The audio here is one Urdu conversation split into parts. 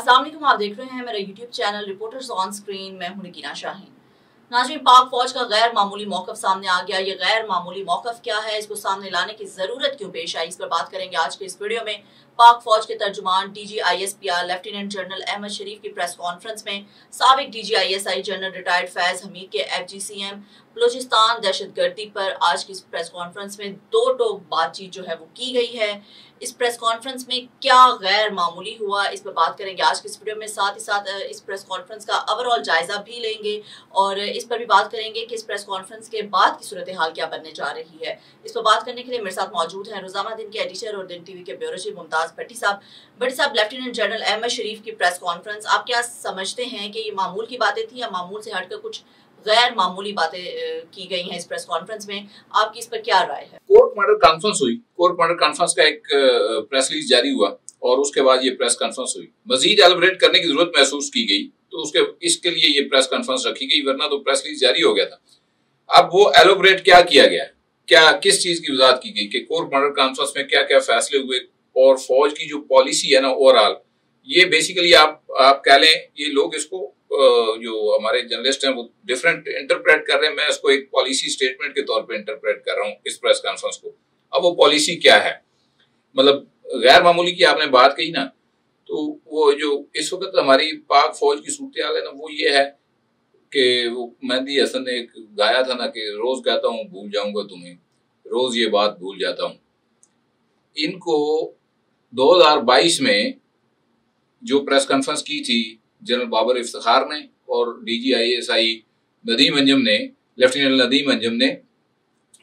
السلام علیکم آپ دیکھ رہے ہیں، میرا YouTube channel Reporters On Screen میں ہوں نگینہ شاہین۔ ناظرین، پاک فوج کا غیر معمولی موقف سامنے آ گیا۔ یہ غیر معمولی موقف کیا ہے؟ اس کو سامنے لانے کی ضرورت کیوں پیش آئی؟ اس پر بات کریں گے آج کے اس ویڈیو میں۔ پاک فوج کے ترجمان D G I S P R, lieutenant general Ahmed Sharif کی پریس کانفرنس میں۔ سابق D G I S I general retired Faiz Hamid کے F G C M. Balochistan دہشت گردی پر آج کی پریس کانفرنس میں دو ٹوک بات چیت جو ہے وہ کی گئی ہے۔ اس پریس کانفرنس میں کیا غیر معمولی ہوا؟ اس پر بات کریں گے آج کی اس ویڈیو میں، ساتھ ہی ساتھ، اس پریس کانفرنس کا اوور جائزہ بھی لیں گے اور اس پر بھی بات کریں گے کہ اس پریس کانفرنس کے بعد کی صورتحال کیا بننے جا رہی ہے۔ اس پر بات کرنے کے لیے میرے ساتھ موجود ہیں روزانہ دن کے ایڈیٹر اور دن ٹی وی کے بیورو چیف ممتاز بھٹی صاحب۔ بھٹی صاحب لیفٹیننٹ جنرل احمد شریف کی پریس کانفرنس آپ کیا سمجھتے ہیں کہ یہ معمول کی باتیں تھیں یا معمول سے ہٹ کر کچھ غیر معمولی باتیں کی گئی ہیں اس پریس کانفرنس میں۔ آپ کی اس پر کیا رائے ہے؟ کورٹ مارڈر کانفرنس ہوئی۔ کورٹ مارڈر کانفرنس کا ایک پریس ریلیز جاری ہوا اور اس کے بعد یہ پریس کانفرنس ہوئی۔ مزید ایلبریٹ کرنے کی ضرورت محسوس کی گئی، تو اس کے اس کے لیے یہ پریس کانفرنس رکھی گئی، ورنہ تو پریس ریلیز جاری ہو گیا تھا۔ اب وہ ایلوبریٹ کیا کیا گیا؟ کیا، کس چیز کی وضاحت کی گئی کہ کورٹ مارڈر کانفرنس میں کیا کیا فیصلے ہوئے؟ اور فوج کی جو پالیسی ہے نا اوور آل یہ بیسیکلی آپ آپ کہہ لیں، یہ لوگ اس کو جو ہمارے جرنلسٹ ہیں، وہ ڈفرینٹ انٹرپریٹ کر رہے ہیں۔ میں اس کو ایک پالیسی سٹیٹمنٹ کے طور پہ انٹرپریٹ کر رہا ہوں اس پریس کانفرنس کو۔ اب وہ پالیسی کیا ہے؟ مطلب غیر معمولی کی آپ نے بات کہی نا، تو وہ جو اس وقت ہماری پاک فوج کی صورتحال ہے نا، وہ یہ ہے کہ وہ مہندی حسن نے ایک گایا تھا نا کہ روز کہتا ہوں، بھول جاؤں گا تمہیں۔ روز یہ بات بھول جاتا ہوں۔ ان کو دو ہزار بائیس میں جو پریس کانفرنس کی تھی جنرل بابر افتخار نے اور D G I S I Nadeem Anjum نے، لیفٹیننٹ ندیم انجم نے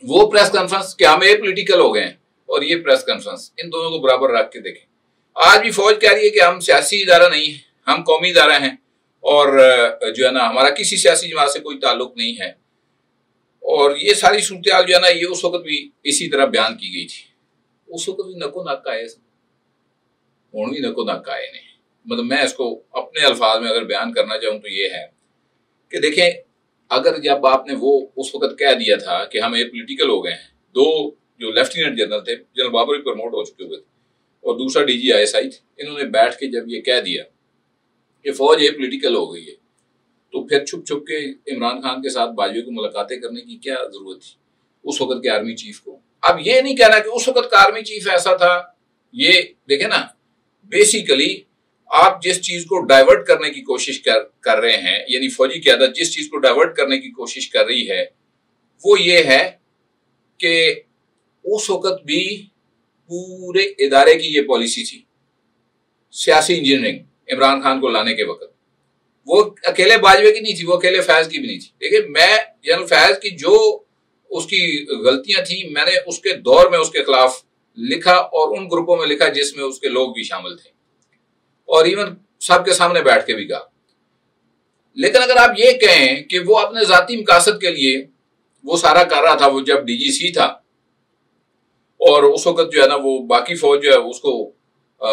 وہ پریس کانفرنس کیا ہم پولیٹیکل ہو گئے ہیں اور یہ پریس کانفرنس ان دونوں کو برابر رکھ کے دیکھیں۔ آج بھی فوج کہہ رہی ہے کہ ہم سیاسی ادارہ نہیں ہیں، ہم قومی ادارہ ہیں اور جو ہے نا، ہمارا کسی سیاسی جماعت سے کوئی تعلق نہیں ہے۔ اور یہ ساری صورتحال جو ہے نا، یہ اس وقت بھی اسی طرح بیان کی گئی تھی۔ اس وقت بھی نکو نک آئے ہوں بھی نکو نک آئے نہیں مطلب میں اس کو اپنے الفاظ میں اگر بیان کرنا چاہوں تو یہ ہے کہ دیکھیں، اگر جب آپ نے وہ اس وقت کہہ دیا تھا کہ ہم اے پولیٹیکل ہو گئے ہیں، دو جو لیفٹیننٹ جنرل تھے، جنرل بابر پروموٹ ہو چکے ہوئے تھے اور دوسرا ڈی جی آئی ایس آئی تھے، انہوں نے بیٹھ کے جب یہ کہہ دیا کہ فوج اے پولیٹیکل ہو گئی ہے، تو پھر چھپ چھپ کے عمران خان کے ساتھ باجوے کو ملاقاتیں کرنے کی کیا ضرورت تھی؟ اس وقت کے آرمی چیف کو۔ اب یہ نہیں کہنا کہ اس وقت کا آرمی چیف ایسا تھا، یہ دیکھیں نا بیسیکلی آپ جس چیز کو ڈائیورٹ کرنے کی کوشش کر رہے ہیں یعنی فوجی قیادت جس چیز کو ڈائیورٹ کرنے کی کوشش کر رہی ہے، وہ یہ ہے کہ اس وقت بھی پورے ادارے کی یہ پالیسی تھی، سیاسی انجینئرنگ عمران خان کو لانے کے وقت۔ وہ اکیلے باجوے کی نہیں تھی، وہ اکیلے فیض کی بھی نہیں تھی۔ دیکھیں، میں جنرل فیض کی جو اس کی غلطیاں تھیں، میں نے اس کے دور میں اس کے خلاف لکھا اور ان گروپوں میں لکھا جس میں اس کے لوگ بھی شامل تھے۔ اور ایون سب کے سامنے بیٹھ کے بھی کہا لیکن اگر آپ یہ کہیں کہ وہ اپنے ذاتی مقاصد کے لیے وہ سارا کر رہا تھا، وہ جب ڈی جی سی تھا، اور اس وقت جو ہے نا وہ باقی فوج جو ہے اس کو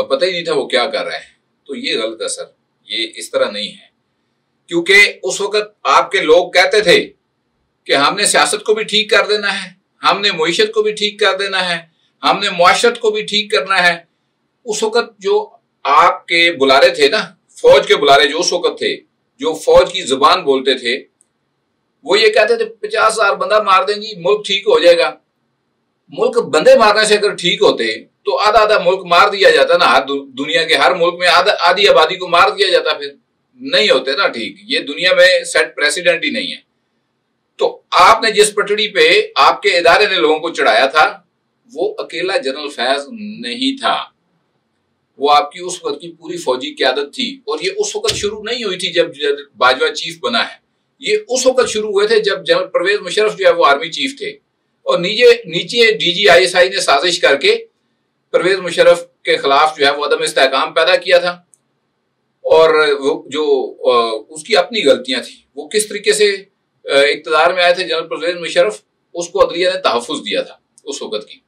پتہ ہی نہیں تھا وہ کیا کر رہے ہیں تو یہ غلط ہے سر، یہ اس طرح نہیں ہے۔ کیونکہ اس وقت آپ کے لوگ کہتے تھے کہ ہم نے سیاست کو بھی ٹھیک کر دینا ہے، ہم نے معیشت کو بھی ٹھیک کر دینا ہے، ہم نے معاشرت کو بھی ٹھیک کرنا ہے۔ اس وقت جو آپ کے بلارے تھے نا، فوج کے بلارے جو اس وقت تھے، جو فوج کی زبان بولتے تھے، وہ یہ کہتے تھے، پچاس ہزار بندہ مار دیں گی، ملک ٹھیک ہو جائے گا۔ ملک بندے مارنے سے اگر ٹھیک ہوتے، تو آدھا آدھا ملک مار دیا جاتا نا دنیا کے ہر ملک میں آدھی آبادی کو مار دیا جاتا، پھر نہیں ہوتے نا ٹھیک۔ یہ دنیا میں سیٹ پریسیڈنٹ ہی نہیں ہے۔ تو آپ نے جس پٹڑی پہ آپ کے ادارے نے لوگوں کو چڑھایا تھا، وہ اکیلا جنرل فیض نہیں تھا۔ وہ آپ کی اس وقت کی پوری فوجی قیادت تھی اور یہ اس وقت شروع نہیں ہوئی تھی جب باجوہ چیف بنا ہے۔ یہ اس وقت شروع ہوئے تھے جب جنرل پرویز مشرف جو ہے وہ آرمی چیف تھے۔ اور نیچے نیچے ڈی جی آئی ایس آئی نے سازش کر کے پرویز مشرف کے خلاف جو ہے وہ عدم استحکام پیدا کیا تھا۔ اور وہ جو اس کی اپنی غلطیاں تھیں۔ وہ کس طریقے سے اقتدار میں آئے تھے جنرل پرویز مشرف، اس کو عدلیہ نے تحفظ دیا تھا اس وقت کی۔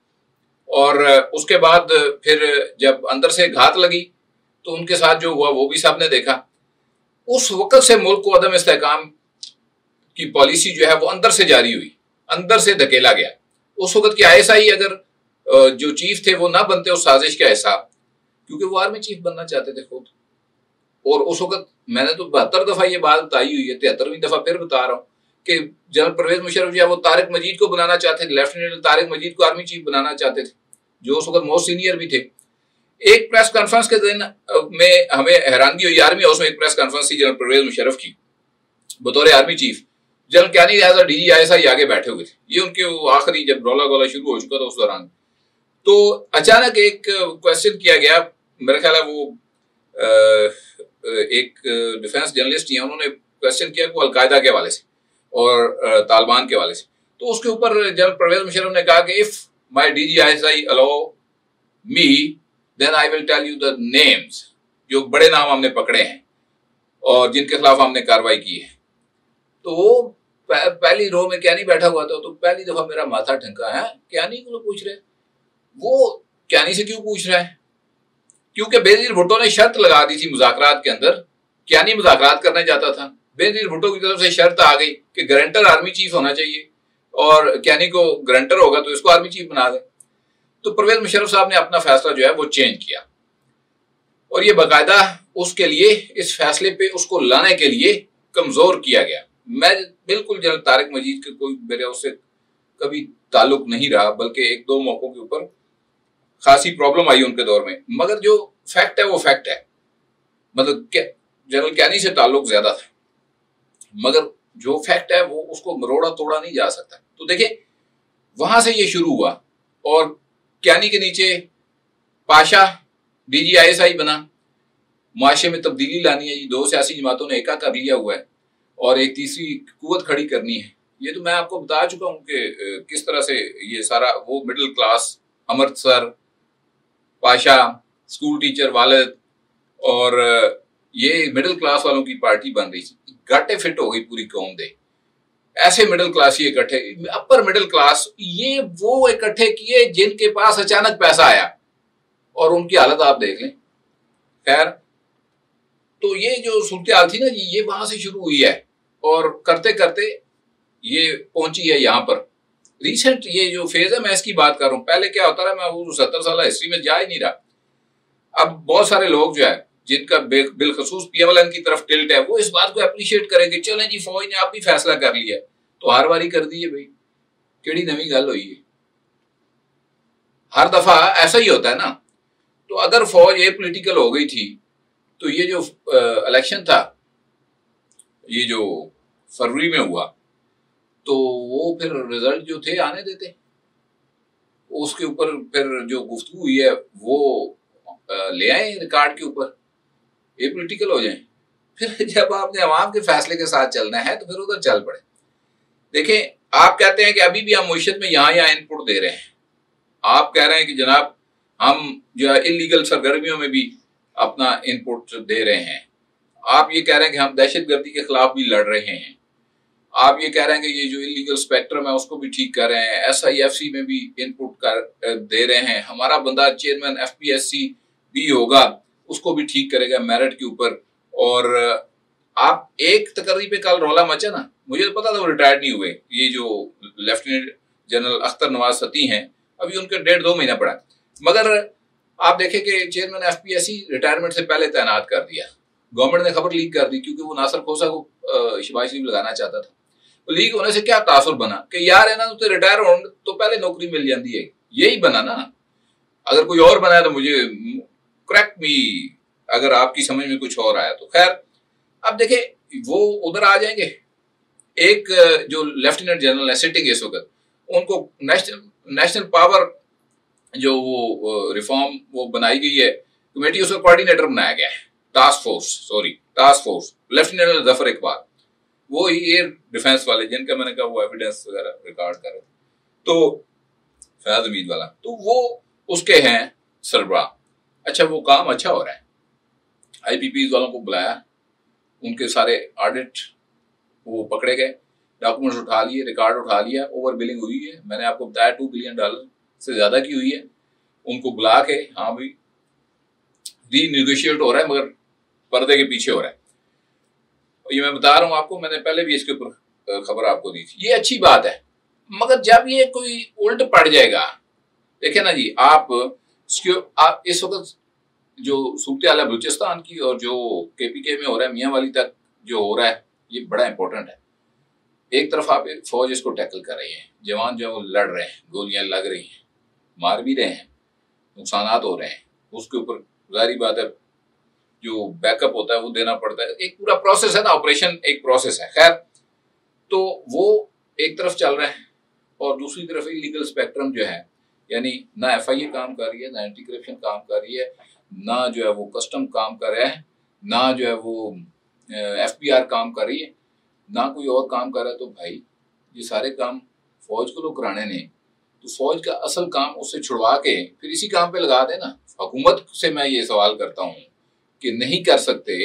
اور اس کے بعد پھر جب اندر سے گھات لگی تو ان کے ساتھ جو ہوا وہ بھی سب نے دیکھا۔ اس وقت سے ملک کو عدم استحکام کی پالیسی جو ہے وہ اندر سے جاری ہوئی، اندر سے دھکیلا گیا۔ اس وقت کی آئی ایس آئی اگر جو چیف تھے وہ نہ بنتے اس سازش کا حصہ کیونکہ وہ آرمی چیف بننا چاہتے تھے خود۔ اور اس وقت میں نے تو بہتر دفعہ یہ بات بتائی ہوئی ہے، تہترویں دفعہ پھر بتا رہا ہوں۔ کہ جنرل پرویز مشرف جو ہے وہ طارق مجید کو بنانا چاہتے تھے، لیفٹیننٹ طارق مجید کو آرمی چیف بنانا چاہتے تھے، جو اس وقت موسٹ سینئر بھی تھے۔ ایک پریس کانفرنس کے دن میں ہمیں حیرانگی ہوئی، آرمی ہاؤس میں ایک پریس کانفرنس تھی جنرل پرویز مشرف کی۔ بطور آرمی چیف، جنرل کیانی لہٰذا D G I S I آگے بیٹھے ہوئے تھے۔ یہ ان کے آخری جب رولا گولا شروع ہو چکا تھا اس دوران۔ تو اچانک ایک کوشچن کیا گیا۔ میرا خیال ہے وہ ایک ڈیفینس جرنلسٹ ہیں، انہوں نے کوشچن کیا وہ القاعدہ کے حوالے سے۔ اور طالبان کے حوالے سے۔ تو اس کے اوپر جنرل پرویز مشرف نے کہا کہ if my D G I I allow me then I will tell you the names جو بڑے نام ہم نے پکڑے ہیں اور جن کے خلاف ہم نے کاروائی کی ہے۔ تو وہ پہلی رو میں کیا نہیں بیٹھا ہوا تھا؟ تو پہلی دفعہ میرا ماتھا ٹھنکا ہے، کیا نہیں لوگ پوچھ رہے؟ وہ کیا نہیں سے کیوں پوچھ رہا ہے کیونکہ بینظیر بھٹو نے شرط لگا دی تھی مذاکرات کے اندر، کیا نہیں مذاکرات کرنا چاہتا تھا؟ بینظیر بھٹو کی طرف سے شرط آ گئی کہ گرنٹر آرمی چیف ہونا چاہیے اور کیانی کو گرنٹر ہوگا تو اس کو آرمی چیف بنا دے تو پرویز مشرف صاحب نے اپنا فیصلہ جو ہے وہ چینج کیا۔ اور یہ باقاعدہ اس کے لیے، اس فیصلے پہ اس کو لانے کے لیے کمزور کیا گیا۔ میں بالکل جنرل طارق مجید کے کوئی میرے اس سے کبھی تعلق نہیں رہا، بلکہ ایک دو موقعوں کے اوپر خاصی پرابلم آئی ان کے دور میں۔ مگر جو فیکٹ ہے وہ فیکٹ ہے۔ مطلب جنرل کینی سے تعلق زیادہ تھا۔ مگر جو فیکٹ ہے وہ اس کو مروڑا توڑا نہیں جا سکتا۔ تو دیکھیں، وہاں سے یہ شروع ہوا اور کینی کے نیچے Pasha D G I S I بنا۔ معاشرے میں تبدیلی لانی ہے۔ یہ دو سیاسی جماعتوں نے ایکا کر لیا ہوا ہے اور ایک تیسری قوت کھڑی کرنی ہے۔ یہ تو میں آپ کو بتا چکا ہوں کہ کس طرح سے یہ سارا وہ middle class Amritsar, Pasha school teacher والد اور یہ مڈل کلاس والوں کی پارٹی بن رہی تھی۔ گٹے فٹ ہو گئی پوری قوم دے۔ ایسے مڈل کلاس یہ اکٹھے اپر مڈل کلاس یہ وہ اکٹھے کیے جن کے پاس اچانک پیسہ آیا۔ اور ان کی حالت آپ دیکھ لیں۔ خیر، تو یہ جو صورتحال تھی نا جی یہ وہاں سے شروع ہوئی ہے۔ اور کرتے کرتے یہ پہنچی ہے یہاں پر۔ ریسنٹ یہ جو فیز ہے، میں اس کی بات کر رہا ہوں۔ پہلے کیا ہوتا رہا، میں وہ ستر سالہ ہسٹری میں جا ہی نہیں رہا۔ اب بہت سارے لوگ جو ہے جن کا بالخصوص پی ایم ایل این کی طرف ٹلٹ ہے، وہ اس بات کو اپریشیٹ کریں گے چلیں جی فوج نے آپ بھی فیصلہ کر لیا تو ہر باری کر دیے بھائی۔ کیڑی نوی گل ہوئی ہے۔ ہر دفعہ ایسا ہی ہوتا ہے نا۔ تو اگر فوج یہ پولیٹیکل ہو گئی تھی، تو یہ جو الیکشن تھا، یہ جو فروری میں ہوا، تو وہ پھر رزلٹ جو تھے، آنے دیتے۔ اس کے اوپر پھر جو گفتگو ہوئی ہے، وہ لے آئے ریکارڈ کے اوپر۔ یہ پولیٹیکل ہو جائیں۔ پھر جب آپ نے عوام کے فیصلے کے ساتھ چلنا ہے تو پھر ادھر چل پڑے۔ دیکھیں، آپ کہتے ہیں کہ ابھی بھی ہم معیشت میں یہاں یہاں ان پٹ دے رہے ہیں۔ آپ کہہ رہے ہیں کہ جناب، ہم جو ہے انلیگل سرگرمیوں میں بھی اپنا ان پٹ دے رہے ہیں۔ آپ یہ کہہ رہے ہیں کہ ہم دہشت گردی کے خلاف بھی لڑ رہے ہیں۔ آپ یہ کہہ رہے ہیں کہ یہ جو انلیگل اسپیکٹرم ہے، اس کو بھی ٹھیک کر رہے ہیں۔ ایس آئی ایف سی میں بھی ان پٹ کر، دے رہے ہیں۔ ہمارا بندہ chairman F P S C بھی ہوگا۔ اس کو بھی ٹھیک کرے گا میرٹ کے اوپر۔ اور آپ ایک تقرری پہ کل رولا مچا نا، مجھے تو پتا تھا وہ ریٹائرڈ نہیں ہوئے۔ یہ جو لیفٹیننٹ جنرل اختر نواز ستی ہیں، ابھی ان کے ڈیڑھ دو مہینہ پڑا۔ مگر آپ دیکھیں کہ chairman F P S C retirement سے پہلے تعینات کر دیا۔ گورنمنٹ نے خبر لیک کر دی کیونکہ وہ ناصر کھوسا کو شباز شریف لگانا چاہتا تھا۔ لیک ہونے سے کیا تاثر بنا؟ کہ یار ہے نا تو ریٹائر ہو تو پہلے نوکری مل جاتی ہے۔ یہی بنا نا۔ اگر کوئی اور بنا ہے تو مجھے کریکٹ می اگر آپ کی سمجھ میں کچھ اور آیا تو۔ خیر، اب دیکھیں، وہ ادھر آ جائیں گے۔ ایک، جو لیفٹیننٹ جنرل ہے سٹنگ اس وقت، ان کو نیشنل نیشنل پاور جو وہ ریفارم وہ بنائی گئی ہے۔ کمیٹی اس کا کوآڈینیٹر بنایا گیا ہے۔ Task force sorry task force lieutenant Zafar Iqbal وہ ایئر ڈیفینس والے، جن کا میں نے کہا وہ ایویڈینس وغیرہ ریکارڈ کر تو فیاض امید والا، تو وہ اس کے ہیں سربراہ۔ اچھا وہ کام اچھا ہو رہا ہے۔ آئی پی پیز والوں کو بلایا، ان کے سارے آڈٹ وہ پکڑے گئے ڈاکومنٹس اٹھا لیے ریکارڈ اٹھا لیا اوور بلنگ ہوئی ہے۔ میں نے آپ کو بتایا ٹو بلین ڈالر سے زیادہ کی ہوئی ہے۔ ان کو بلا کے ہاں بھائی ری نیگوشیٹ ہو رہا ہے، مگر پردے کے پیچھے ہو رہا ہے۔ یہ میں بتا رہا ہوں آپ کو، میں نے پہلے بھی اس کے اوپر خبر آپ کو دی تھی۔ یہ اچھی بات ہے، مگر جب یہ کوئی الٹ پڑ جائے گا، دیکھیں نا جی آپ اس وقت جو صورتحال ہے بلوچستان کی اور جو کے پی کے میں ہو رہا ہے، میاں والی تک جو ہو رہا ہے، یہ بڑا امپورٹنٹ ہے۔ ایک طرف آپ فوج اس کو ٹیکل کر رہی ہے جوان جو لڑ رہے ہیں، گولیاں لگ رہی ہیں، مار بھی رہے ہیں، نقصانات ہو رہے ہیں۔ اس کے اوپر ظاہری بات ہے، جو بیک اپ ہوتا ہے، وہ دینا پڑتا ہے۔ ایک پورا پروسیس ہے نا آپریشن ایک پروسیس ہے۔ خیر، تو وہ ایک طرف چل رہا ہے اور دوسری طرف لیگل اسپیکٹرم جو ہے یعنی نہ ایف آئی اے کام کر رہی ہے، نہ اینٹی کرپشن کام کر رہی ہے، نہ جو ہے وہ کسٹم کام کر رہا ہے، نہ جو ہے وہ ایف پی آر کام کر رہی ہے، نہ کوئی اور کام کر رہا ہے۔ تو بھائی، یہ سارے کام فوج کو لوگ کرانے نے، تو فوج کا اصل کام اس سے چھڑوا کے پھر اسی کام پہ لگا دے نا حکومت سے میں یہ سوال کرتا ہوں کہ نہیں کر سکتے،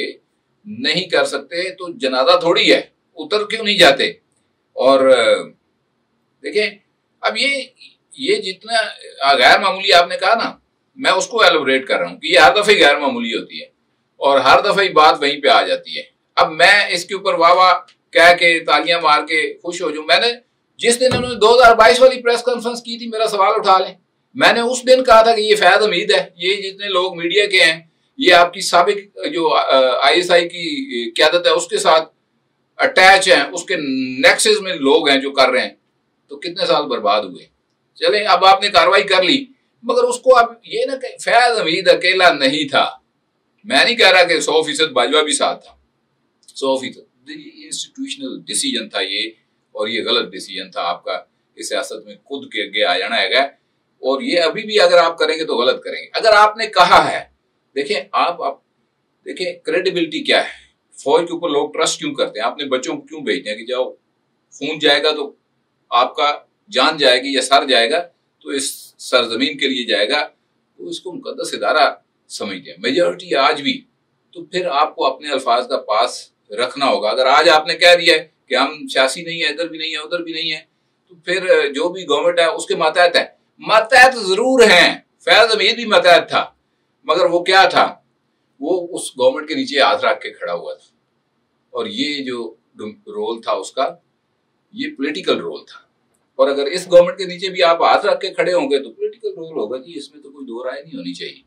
نہیں کر سکتے تو جنازہ تھوڑی ہے، اتر کیوں نہیں جاتے؟ اور دیکھیں، اب یہ یہ جتنا غیر معمولی آپ نے کہا نا، میں اس کو ایلوبریٹ کر رہا ہوں کہ یہ ہر دفعہ غیر معمولی ہوتی ہے اور ہر دفعہ بات وہیں پہ آ جاتی ہے۔ اب میں اس کے اوپر واہ واہ کہہ کے تالیاں مار کے خوش ہو جاؤں۔ میں نے جس دن انہوں نے دو ہزار بائیس والی پریس کانفرنس کی تھی، میرا سوال اٹھا لیں۔ میں نے اس دن کہا تھا کہ یہ فیض امید ہے، یہ جتنے لوگ میڈیا کے ہیں، یہ آپ کی سابق جو آئی ایس آئی کی قیادت ہے، اس کے ساتھ اٹیچ ہیں، اس کے نیکسز میں لوگ ہیں جو کر رہے ہیں۔ تو کتنے سال برباد ہوئے؟ چلیں، اب آپ نے کاروائی کر لی۔ مگر اس کو اب یہ نہ کہ فیض امید اکیلا نہیں تھا۔ میں نہیں کہہ رہا کہ سو فیصد باجوہ بھی ساتھ تھا۔ سو فیصد۔ انسٹیٹیوشنل ڈیسیجن تھا یہ، اور یہ غلط ڈیسیجن تھا۔ آپ کا اس سیاست میں خود کے آگے آ جانا ہے۔ اور یہ ابھی بھی اگر آپ کریں گے تو غلط کریں گے۔ اگر آپ نے کہا ہے، دیکھیں، آپ آپ، دیکھیں کریڈیبلٹی کیا ہے۔ فوج کے اوپر لوگ ٹرسٹ کیوں کرتے ہیں؟ آپ نے بچوں کو کیوں بھیجتے ہیں کہ جاؤ، خون جائے گا تو آپ کا جان جائے گی یا سر جائے گا تو اس سرزمین کے لیے جائے گا، تو اس کو مقدس ادارہ سمجھتے ہیں۔ میجورٹی آج بھی تو پھر آپ کو اپنے الفاظ کا پاس رکھنا ہوگا۔ اگر آج آپ نے کہہ دیا ہے کہ ہم سیاسی نہیں ہیں، ادھر بھی نہیں ہے ادھر بھی نہیں ہے تو پھر جو بھی گورنمنٹ ہے اس کے ماتحت ہے ماتحت ضرور ہیں۔ فیض امید بھی ماتحت تھا، مگر وہ کیا تھا؟ وہ اس گورنمنٹ کے نیچے ہاتھ رکھ کے کھڑا ہوا تھا۔ اور یہ جو رول تھا اس کا، یہ پولیٹیکل رول تھا۔ اور اگر اس گورنمنٹ کے نیچے بھی آپ ہاتھ رکھ کے کھڑے ہوں گے تو پولیٹیکل رول ہوگا جی اس میں تو کوئی دو رائے نہیں ہونی چاہیے۔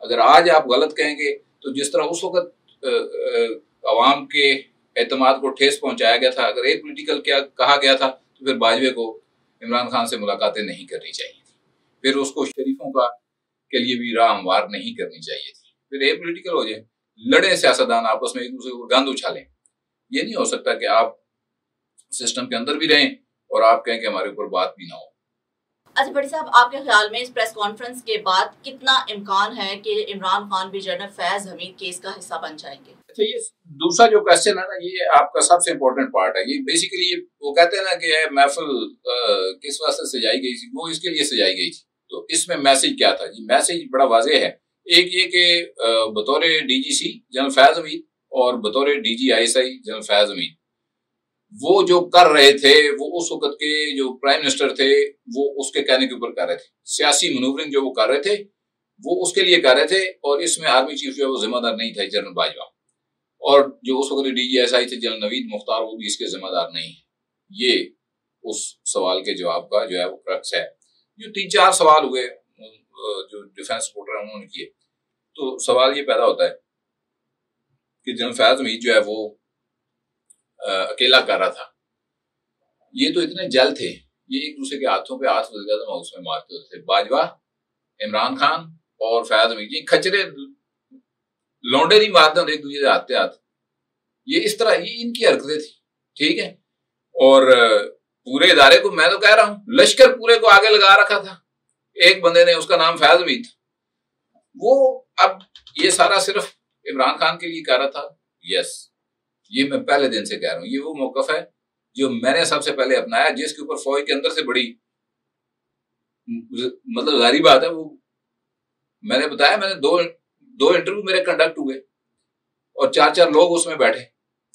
اگر آج آپ غلط کہیں گے تو جس طرح اس وقت عوام کے اعتماد کو ٹھیس پہنچایا گیا تھا، اگر ایک پولیٹیکل کیا، کہا گیا تھا، تو پھر باجوے کو عمران خان سے ملاقاتیں نہیں کرنی چاہیے تھی۔ پھر اس کو شریفوں کا کے لیے بھی راہ ہموار نہیں کرنی چاہیے تھی۔ پھر ایک پولیٹیکل ہو جائے لڑے سیاستدان آپس میں ایک دوسرے کو گند اچھالیں۔ یہ نہیں ہو سکتا کہ آپ سسٹم کے اندر بھی رہیں۔ اور آپ کہیں کہ ہمارے اوپر بات بھی نہ ہو۔ اچھا بڑی صاحب آپ کے خیال میں اس پریس کانفرنس کے بعد کتنا امکان ہے کہ عمران خان بھی جنرل فیض حمید کیس کا حصہ بن جائیں گے؟ اچھا یہ دوسرا جو کوشچن ہے نا یہ آپ کا سب سے امپورٹنٹ پارٹ ہے۔ یہ بیسیکلی وہ کہتے ہیں نا کہ محفل کس واسطے سجائی گئی تھی؟ وہ اس کے لیے سجائی گئی تھی۔ تو اس میں میسج کیا تھا؟ جی میسج بڑا واضح ہے۔ ایک یہ کہ بطور ڈی جی سی جنرل فیض حمید اور بطور D G I S I general Faiz Hameed. وہ جو کر رہے تھے، وہ اس وقت کے جو پرائم منسٹر تھے، وہ اس کے کہنے کے اوپر کر رہے تھے۔ سیاسی منورنگ جو وہ کر رہے تھے، وہ اس کے لیے کر رہے تھے اور اس میں آرمی چیف جو ہے وہ ذمہ دار نہیں تھا جنرل باجوہ اور جو اس وقت ڈی جی ایس آئی تھے جنرل نوید مختار وہ بھی اس کے ذمہ دار نہیں ہے یہ اس سوال کے جواب کا جو ہے وہ کرکس ہے۔ جو تین چار سوال ہوئے، جو ڈیفینس رپورٹر ہیں، انہوں نے کیے۔ تو سوال یہ پیدا ہوتا ہے کہ جنرل فیض امید جو ہے وہ اکیلا کر رہا تھا۔ یہ تو اتنے جل تھے۔ یہ ایک دوسرے کے ہاتھوں پہ ہاتھ اس میں مارتے ہوتے تھے۔ باجوہ، عمران خان اور فیاض امید یہ کھچرے لونڈے نہیں مارتے ایک دوسرے سے ہاتھ۔ یہ اس طرح، یہ ان کی حرکتیں تھی ٹھیک ہے؟ اور پورے ادارے کو میں تو کہہ رہا ہوں، لشکر پورے کو آگے لگا رکھا تھا۔ ایک بندے نے اس کا نام فیض امید وہ اب یہ سارا صرف عمران خان کے لیے کہہ رہا تھا۔ یس yes. یہ میں پہلے دن سے کہہ رہا ہوں، یہ وہ موقف ہے جو میں نے سب سے پہلے اپنایا، جس کے اوپر فوج کے اندر سے بڑی مطلب ظاہری بات ہے، وہ میں نے بتایا، میں نے دو دو انٹرویو میرے کنڈکٹ ہوئے اور چار چار لوگ اس میں بیٹھے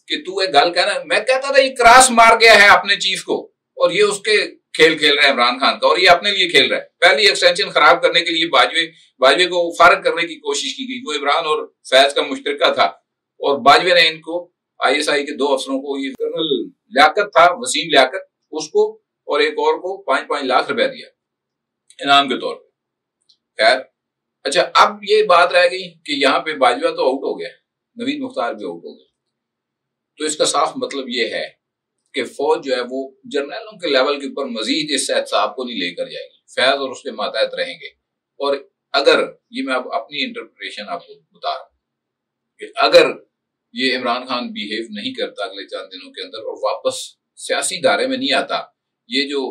کہ تو ایک گل کہنا، میں کہتا تھا یہ کراس مار گیا ہے اپنے چیف کو اور یہ اس کے کھیل کھیل رہے ہیں، عمران خان کا، اور یہ اپنے لیے کھیل رہا ہے۔ پہلی ایکسٹینشن خراب کرنے کے لیے باجوے باجوے کو فارغ کرنے کی کوشش کی گئی، وہ عمران اور فیض کا مشترکہ تھا اور باجوے نے ان کو آئی ایس آئی کے دو افسروں کو یہ کرنل لیاقت تھا، وسیم لیاقت، اس کو اور ایک اور کو پانچ پانچ لاکھ روپیہ دیا، انعام کے طور پہ۔ خیر اچھا اب یہ بات رہ گئی کہ یہاں پہ باجوہ تو آؤٹ ہو گیا، نوید مختار بھی آؤٹ ہو گیا تو اس کا صاف مطلب یہ ہے کہ فوج جو ہے وہ جرنیلوں کے لیول کے اوپر مزید اس صاحب کو نہیں لے کر جائے گی، فیض اور اس کے ماتحت رہیں گے۔ اور اگر، یہ میں اپنی انٹرپریشن آپ کو بتا رہا ہوں کہ اگر یہ عمران خان بیہیو نہیں کرتا اگلے چند دنوں کے اندر اور واپس سیاسی دھارے میں نہیں آتا۔ یہ جو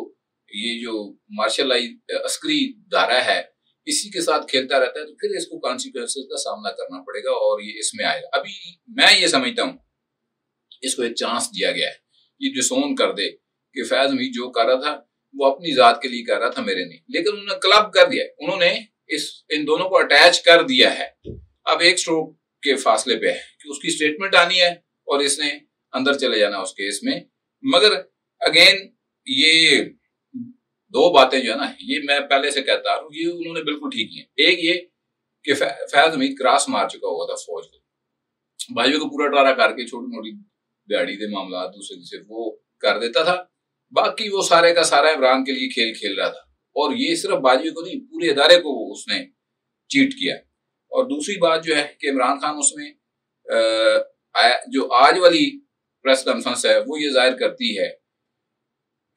یہ جو مارشل آئی عسکری دھارا ہے، اسی کے ساتھ کھیلتا رہتا ہے تو پھر اس کو کانسیکوینس کا سامنا کرنا پڑے گا اور یہ اس میں آئے گا۔ ابھی میں یہ سمجھتا ہوں، اس کو ایک چانس دیا گیا ہے۔ یہ ڈسون کر دے کہ فیض امید جو کر رہا تھا، وہ اپنی ذات کے لیے کر رہا تھا میرے نہیں لیکن انہوں نے کلب کر دیا انہوں نے اس، ان دونوں کو اٹیچ کر دیا ہے۔ اب ایک سٹروک کے فاصلے پہ ہے کہ اس کی سٹیٹمنٹ آنی ہے اور اس نے اندر چلے جانا اس کیس میں۔ مگر اگین یہ دو باتیں جو ہے نا، یہ میں پہلے سے کہتا ہوں، یہ انہوں نے بالکل ٹھیک کی ہیں۔ ایک یہ کہ فیض امید کراس مار چکا ہوا تھا فوج کو۔ بھائیوں کو پورا ٹارا کر کے چھوٹی موٹی دیہڑی دے معاملات، دوسرے دوسرے وہ کر دیتا تھا۔ باقی وہ سارے کا سارا عمران کے لیے کھیل کھیل رہا تھا۔ اور یہ صرف باجوے کو نہیں، پورے ادارے کو اس نے چیٹ کیا۔ اور دوسری بات جو ہے کہ عمران خان اس میں جو آج والی پریس کانفرنس ہے، وہ یہ ظاہر کرتی ہے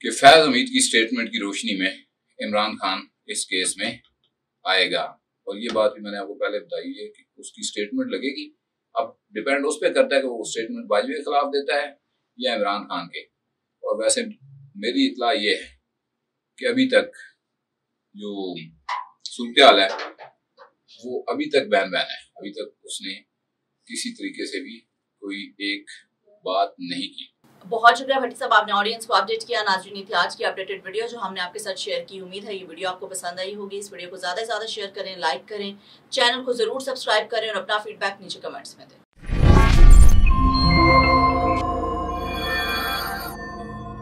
کہ فیض امید کی سٹیٹمنٹ کی روشنی میں عمران خان اس کیس میں آئے گا۔ اور یہ بات بھی میں نے آپ کو پہلے بتائی ہے کہ اس کی سٹیٹمنٹ لگے گی۔ اب ڈپینڈ اس پہ کرتا ہے کہ وہ اسٹیٹمنٹ باجوے کے خلاف دیتا ہے یا عمران خان کے۔ اور ویسے میری اطلاع یہ ہے کہ ابھی تک جو صورتحال ہے وہ ابھی تک بہن بہن ہے۔ ابھی تک اس نے کسی طریقے سے بھی کوئی ایک بات نہیں کی۔ بہت شکریہ بھٹی صاحب، آپ نے آڈینس کو اپڈیٹ کیا، ناظرین تھی آج کی اپڈیٹڈ ویڈیو جو ہم نے آپ کے ساتھ شیئر کی۔ امید ہے یہ ویڈیو آپ کو پسند آئی ہوگی۔ اس ویڈیو کو زیادہ سے زیادہ شیئر کریں لائک کریں۔ چینل کو ضرور سبسکرائب کریں اور اپنا فیڈ بیک نیچے کمنٹس میں دیں۔